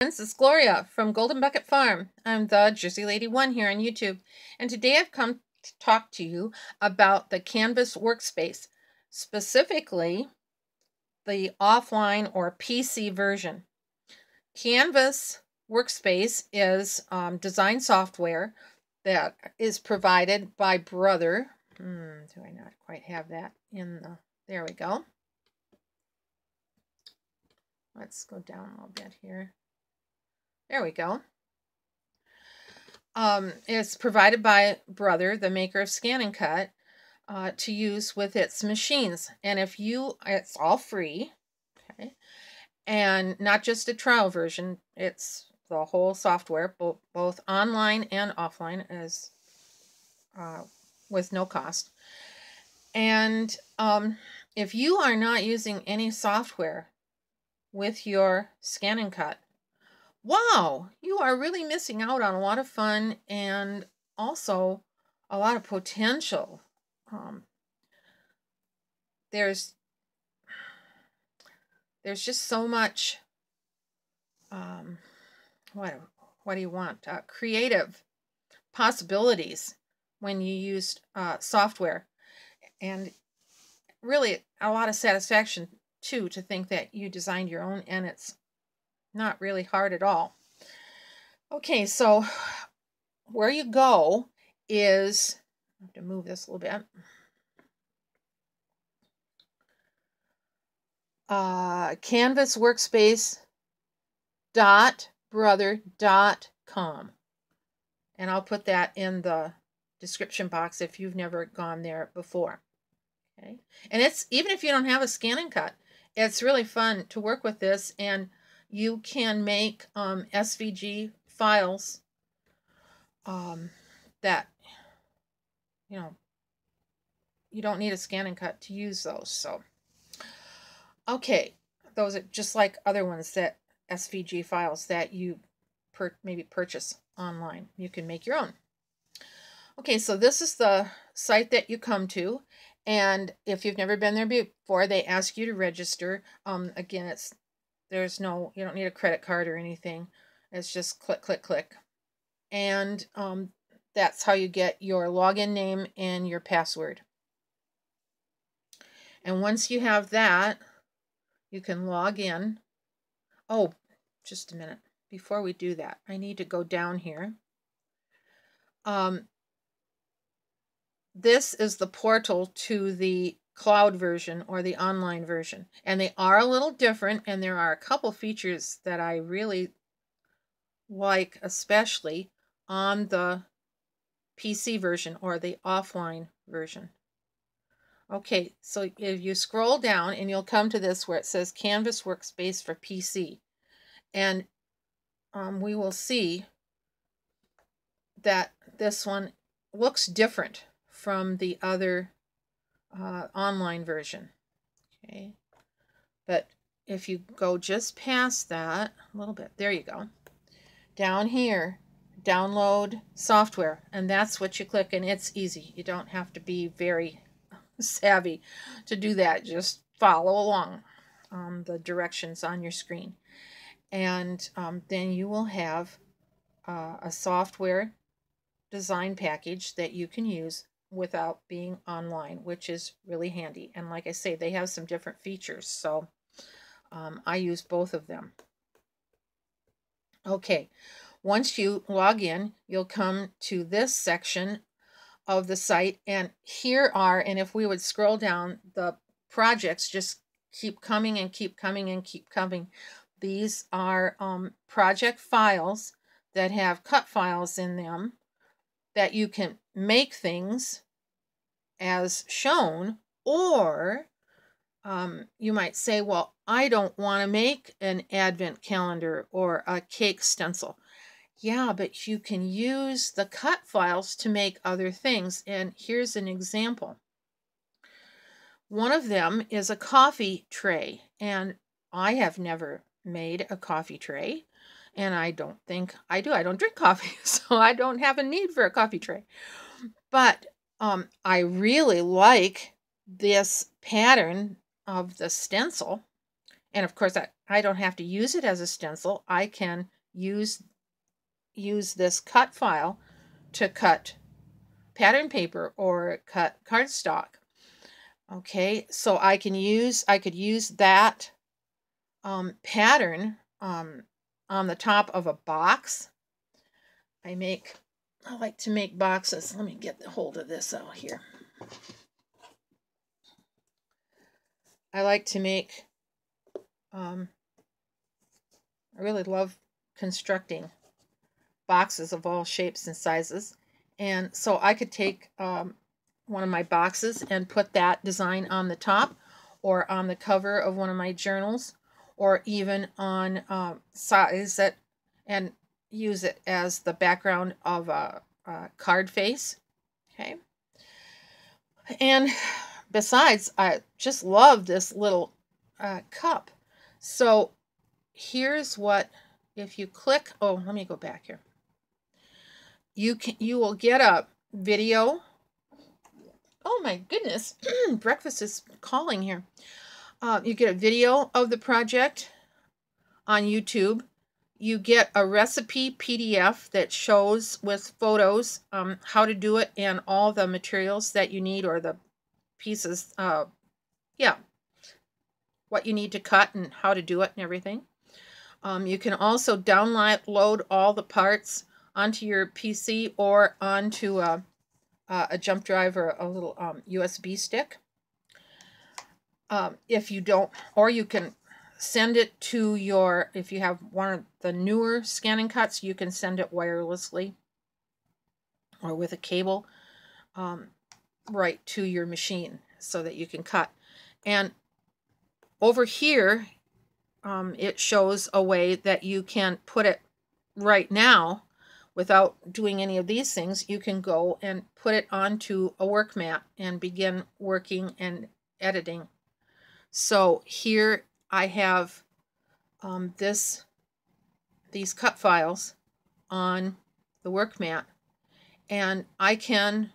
This is Gloria from Golden Bucket Farm. I'm the Jersey Lady One here on YouTube, and today I've come to talk to you about the Canvas workspace, specifically the offline or PC version. Canvas workspace is um, design software that is provided by Brother. Hmm, do I not quite have that in the? There we go. Let's go down a little bit here. There we go. Um, it's provided by Brother, the maker of Scan and Cut, uh, to use with its machines. And if you, it's all free, okay, and not just a trial version, it's the whole software, both, both online and offline, as uh, with no cost. And um, if you are not using any software with your scan and cut, wow, you are really missing out on a lot of fun and also a lot of potential. Um, there's there's just so much um, what what do you want uh, creative possibilities when you use uh, software and really a lot of satisfaction too to think that you designed your own and it's not really hard at all. Okay, so where you go is, I have to move this a little bit. Uh, Canvas Workspace dot brother dot com and I'll put that in the description box if you've never gone there before okay and it's even if you don't have a scan and cut it's really fun to work with this and you can make um, SVG files um, that, you know, you don't need a scan and cut to use those. So, okay, those are just like other ones that SVG files that you per maybe purchase online. You can make your own. Okay, so this is the site that you come to. And if you've never been there before, they ask you to register. Um, again, it's there's no, you don't need a credit card or anything. It's just click, click, click. And um, that's how you get your login name and your password. And once you have that, you can log in. Oh, just a minute. Before we do that, I need to go down here. Um, this is the portal to the cloud version or the online version. And they are a little different, and there are a couple features that I really like, especially on the PC version or the offline version. Okay, so if you scroll down and you'll come to this where it says Canvas Workspace for PC. And um, we will see that this one looks different from the other uh, online version. Okay, but if you go just past that a little bit, there you go. Down here, download software, and that's what you click, and it's easy. You don't have to be very savvy to do that. Just follow along um, the directions on your screen. And um, then you will have uh, a software design package that you can use without being online, which is really handy. And like I say, they have some different features, so um, I use both of them. Okay, once you log in, you'll come to this section of the site, and here are, and if we would scroll down, the projects just keep coming and keep coming and keep coming. These are um, project files that have cut files in them that you can make things as shown, or um, you might say, well, I don't want to make an advent calendar or a cake stencil. Yeah, but you can use the cut files to make other things. And here's an example. One of them is a coffee tray. And I have never made a coffee tray. And I don't think I do. I don't drink coffee, so I don't have a need for a coffee tray. But um, I really like this pattern of the stencil. And of course, I, I don't have to use it as a stencil. I can use, use this cut file to cut pattern paper or cut cardstock. Okay, so I can use, I could use that um, pattern um, on the top of a box. I make, I like to make boxes. Let me get the hold of this out here. I like to make, um, I really love constructing boxes of all shapes and sizes. And so I could take um, one of my boxes and put that design on the top or on the cover of one of my journals or even on uh, size it and use it as the background of a, a card face. Okay. And besides, I just love this little uh, cup. So here's what, if you click, oh, let me go back here. You can, you will get a video. Oh my goodness, breakfast is calling here. Uh, you get a video of the project on YouTube. You get a recipe PDF that shows with photos um, how to do it and all the materials that you need or the pieces, uh, yeah, what you need to cut and how to do it and everything. Um, you can also download all the parts onto your PC or onto a, a jump drive or a little um, USB stick. Um, if you don't, or you can send it to your, if you have one of the newer scanning cuts, you can send it wirelessly or with a cable. Um, right to your machine so that you can cut. And over here, um, it shows a way that you can put it right now without doing any of these things. You can go and put it onto a work mat and begin working and editing. So here I have um, this these cut files on the work mat and I can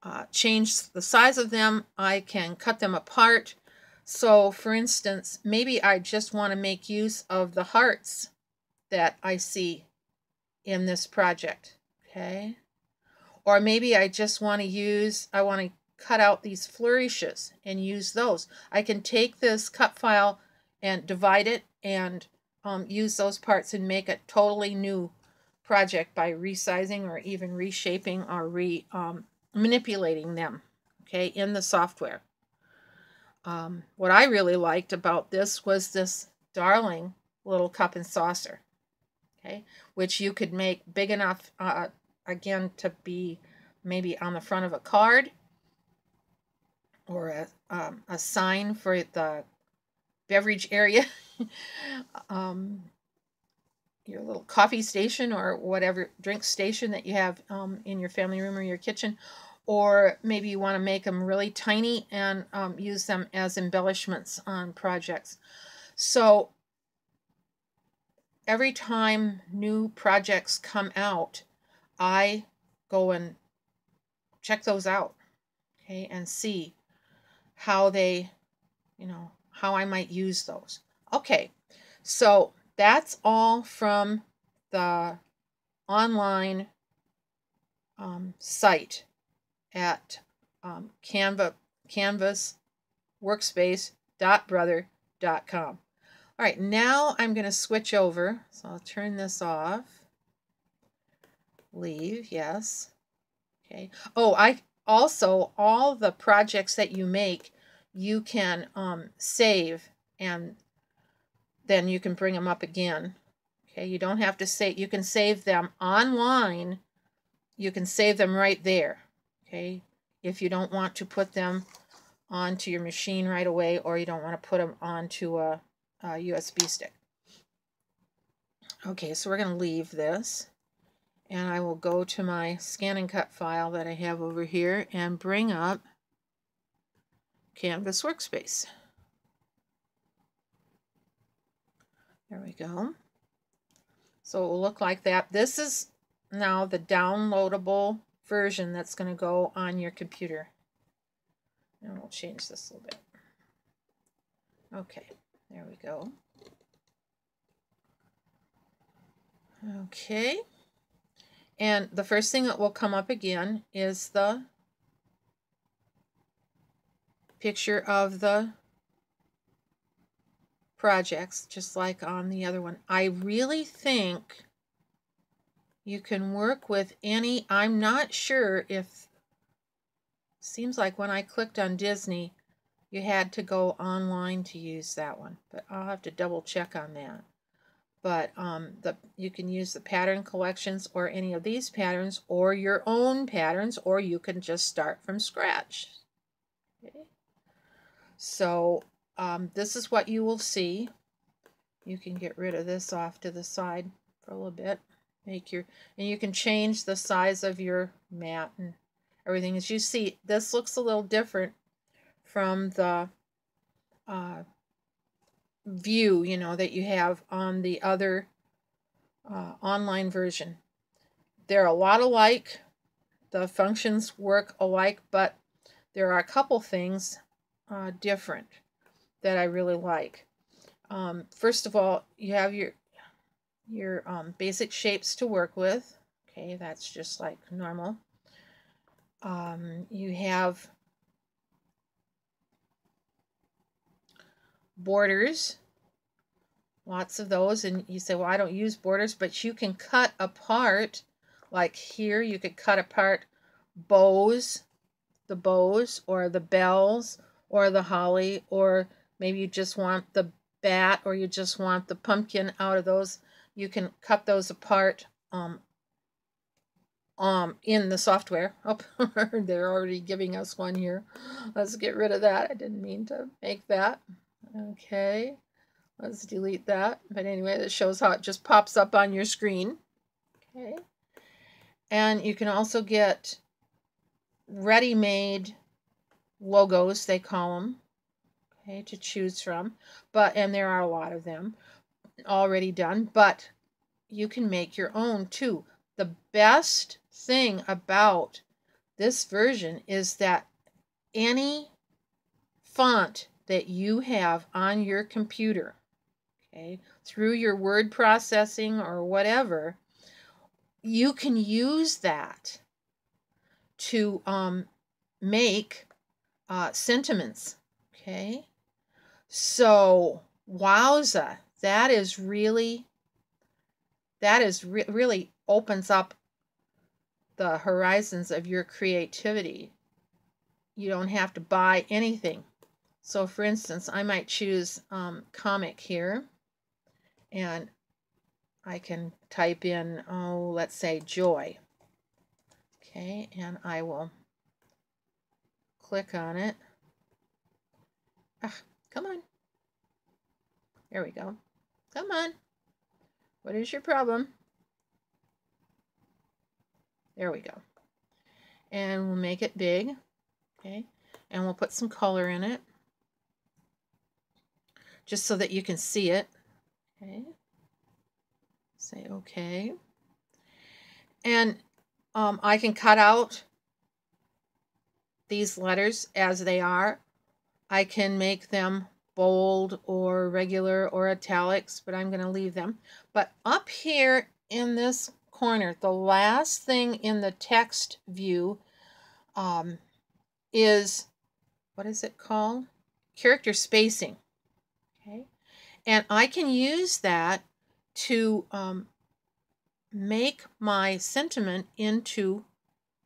uh, change the size of them. I can cut them apart. So for instance, maybe I just want to make use of the hearts that I see in this project. Okay. Or maybe I just want to use, I want to cut out these flourishes and use those. I can take this cut file and divide it and um, use those parts and make a totally new project by resizing or even reshaping or re um, manipulating them, okay, in the software. Um, what I really liked about this was this darling little cup and saucer, okay, which you could make big enough, uh, again, to be maybe on the front of a card or a, um, a sign for the beverage area, um, your little coffee station or whatever drink station that you have um, in your family room or your kitchen, or maybe you want to make them really tiny and um, use them as embellishments on projects. So every time new projects come out, I go and check those out, okay, and see how they, you know, how I might use those. Okay, so that's all from the online um, site at um, Canva, Canvas workspace.brother.com. All right, now I'm going to switch over. So I'll turn this off. Leave, yes. Okay. Oh, I also, all the projects that you make, you can um, save and then you can bring them up again. Okay, you don't have to save you can save them online. You can save them right there okay? If you don't want to put them onto your machine right away or you don't want to put them onto a, a USB stick. Okay, so we're going to leave this and I will go to my scan and cut file that I have over here and bring up Canvas Workspace. There we go. So it will look like that. This is now the downloadable version that's going to go on your computer. And we'll change this a little bit. Okay. There we go. Okay. And the first thing that will come up again is the picture of the projects, just like on the other one. I really think you can work with any, I'm not sure if, seems like when I clicked on Disney, you had to go online to use that one, but I'll have to double check on that. But um, the you can use the pattern collections or any of these patterns or your own patterns, or you can just start from scratch. Okay. So um, this is what you will see. You can get rid of this off to the side for a little bit. Make your and you can change the size of your mat and everything. As you see, this looks a little different from the uh, view, you know, that you have on the other uh, online version. They're a lot alike. The functions work alike, but there are a couple things uh, different that I really like. Um, first of all, you have your your um, basic shapes to work with. Okay, that's just like normal. Um, you have borders, lots of those, and you say, well, I don't use borders, but you can cut apart, like here, you could cut apart bows, the bows, or the bells, or the holly, or maybe you just want the bat, or you just want the pumpkin out of those. You can cut those apart um, um, in the software. Oh, they're already giving us one here. Let's get rid of that. I didn't mean to make that. Okay, let's delete that. But anyway, that shows how it just pops up on your screen. Okay, and you can also get ready-made logos, they call them, okay, to choose from. But, and there are a lot of them already done, but you can make your own too. The best thing about this version is that any font that you have on your computer, okay, through your word processing or whatever, you can use that to um, make uh, sentiments, okay? So, wowza, that is really, that is re really opens up the horizons of your creativity. You don't have to buy anything. So for instance, I might choose um, comic here and I can type in, oh, let's say joy. Okay, and I will click on it. Ah, come on. There we go. Come on. What is your problem? There we go. And we'll make it big. Okay, and we'll put some color in it just so that you can see it. Okay. Say okay. And um, I can cut out these letters as they are. I can make them bold or regular or italics, but I'm going to leave them. But up here in this corner, the last thing in the text view um, is, what is it called? Character spacing. And I can use that to um, make my sentiment into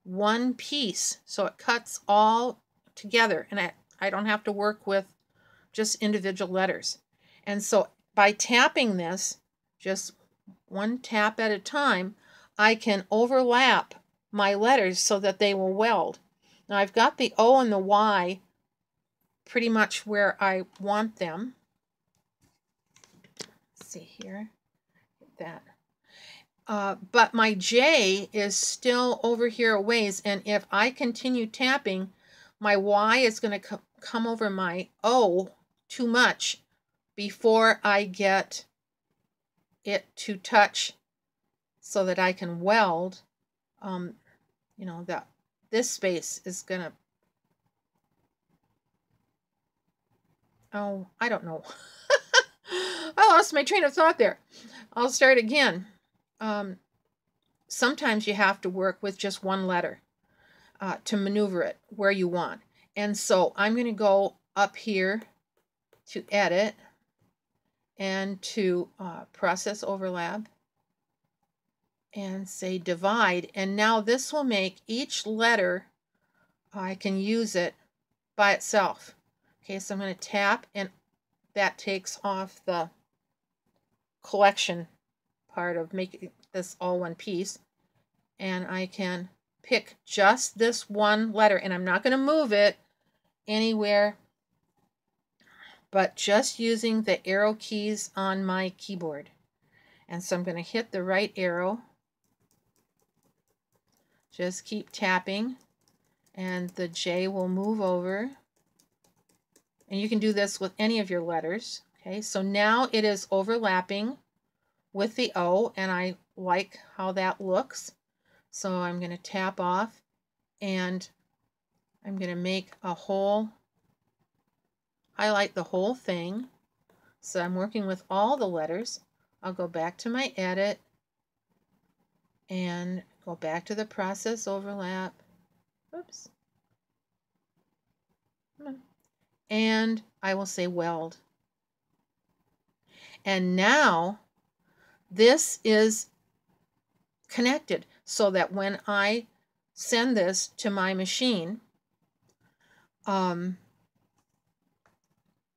one piece. So it cuts all together and I, I don't have to work with just individual letters. And so by tapping this, just one tap at a time, I can overlap my letters so that they will weld. Now I've got the O and the Y pretty much where I want them see here. That. Uh, but my J is still over here a ways, and if I continue tapping, my Y is going to co come over my O too much before I get it to touch so that I can weld. Um, you know, that this space is going to, oh, I don't know. I lost my train of thought there. I'll start again. Um, sometimes you have to work with just one letter uh, to maneuver it where you want. And so I'm going to go up here to edit and to uh, process overlap and say divide. And now this will make each letter, I can use it by itself. Okay, so I'm going to tap and that takes off the collection part of making this all one piece. And I can pick just this one letter and I'm not going to move it anywhere but just using the arrow keys on my keyboard. And so I'm going to hit the right arrow. Just keep tapping and the J will move over. And you can do this with any of your letters. Okay, so now it is overlapping with the O and I like how that looks. So I'm going to tap off and I'm going to make a whole highlight the whole thing. So I'm working with all the letters. I'll go back to my edit and go back to the process overlap. Oops. And I will say weld. And now this is connected so that when I send this to my machine, um,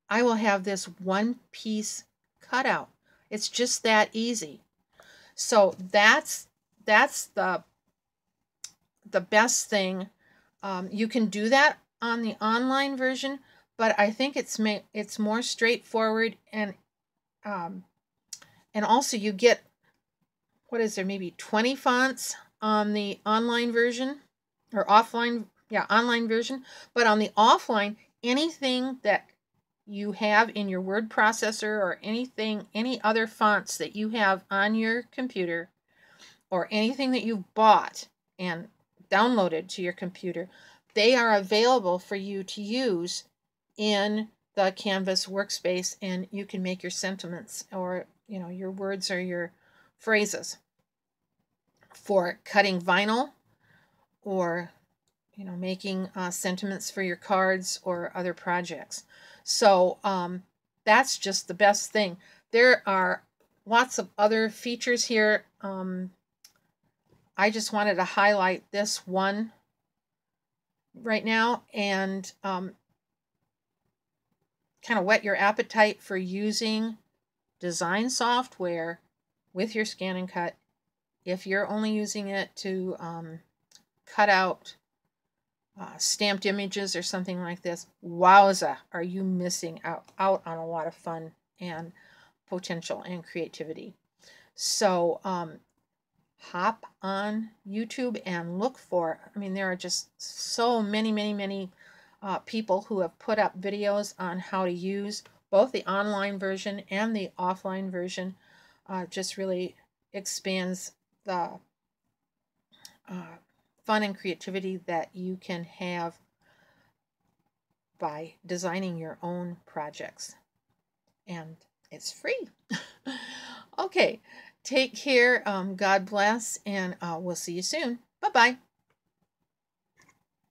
I will have this one piece cutout. It's just that easy. So that's that's the the best thing. Um, you can do that on the online version, but I think it's it's more straightforward and um, and also you get what is there maybe 20 fonts on the online version or offline yeah online version. But on the offline anything that you have in your word processor or anything, any other fonts that you have on your computer or anything that you've bought and downloaded to your computer, they are available for you to use in the Canvas workspace and you can make your sentiments or, you know, your words or your phrases for cutting vinyl or, you know, making uh, sentiments for your cards or other projects. So um, that's just the best thing. There are lots of other features here. Um, I just wanted to highlight this one right now and um, kind of whet your appetite for using design software with your scan and cut if you're only using it to um, cut out uh, stamped images or something like this, wowza, are you missing out, out on a lot of fun and potential and creativity. So um, hop on YouTube and look for, I mean, there are just so many, many, many uh, people who have put up videos on how to use both the online version and the offline version. Uh, just really expands the uh, fun and creativity that you can have by designing your own projects. And it's free. okay, take care. Um, God bless, and uh, we'll see you soon. Bye bye.